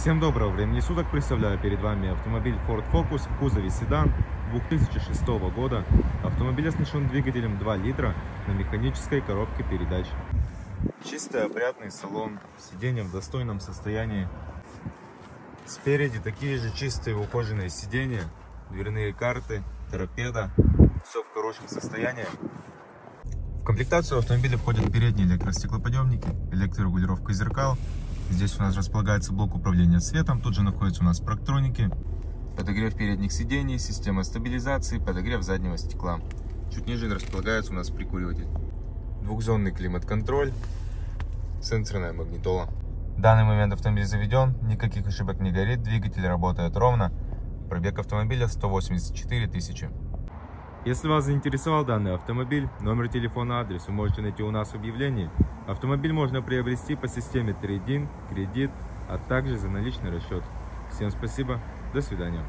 Всем доброго времени суток. Представляю перед вами автомобиль Ford Focus в кузове седан 2006 года. Автомобиль оснащен двигателем 2 литра на механической коробке передач. Чистый опрятный салон, сиденье в достойном состоянии. Спереди такие же чистые ухоженные сиденья, дверные карты, торпеда. Все в хорошем состоянии. В комплектацию автомобиля входят передние электростеклоподъемники, электрорегулировка зеркал. Здесь у нас располагается блок управления светом, тут же находятся у нас проктроники, подогрев передних сидений, система стабилизации, подогрев заднего стекла. Чуть ниже располагается у нас прикуриватель. Двухзонный климат-контроль, сенсорная магнитола. В данный момент автомобиль заведен, никаких ошибок не горит, двигатель работает ровно. Пробег автомобиля 184 тысячи. Если вас заинтересовал данный автомобиль, номер телефона, адрес вы можете найти у нас в объявлении. Автомобиль можно приобрести по системе трейдинг, кредит, а также за наличный расчет. Всем спасибо, до свидания.